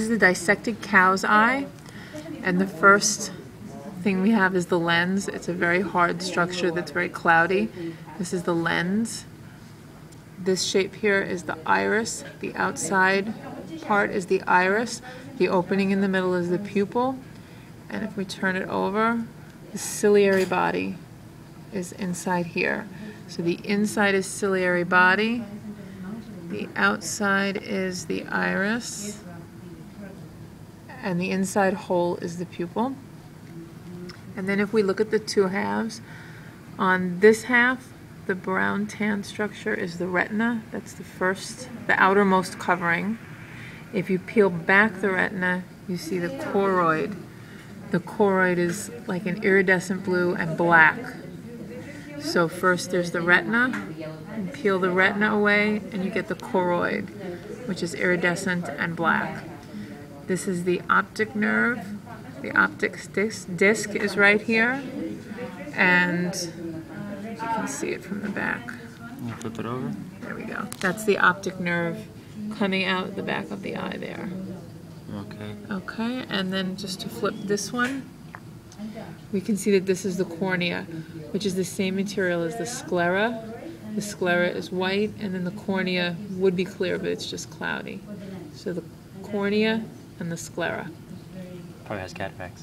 Is the dissected cow's eye, and the first thing we have is the lens. It's a very hard structure that's very cloudy. This is the lens. This shape here is the iris. The outside part is the iris. The opening in the middle is the pupil. And if we turn it over, the ciliary body is inside here. So the inside is ciliary body. The outside is the iris. And the inside hole is the pupil. And then if we look at the two halves, on this half, the brown tan structure is the retina. That's the first, the outermost covering. If you peel back the retina, you see the choroid. The choroid is like an iridescent blue and black. So first there's the retina, peel the retina away, and you get the choroid, which is iridescent and black. This is the optic nerve. The optic disc, disc is right here, and you can see it from the back. Flip it over. There we go. That's the optic nerve coming out the back of the eye there. Okay. Okay, and then just to flip this one, we can see that this is the cornea, which is the same material as the sclera. The sclera is white, and then the cornea would be clear, but it's just cloudy. So the cornea and the sclera. Probably has cataracts.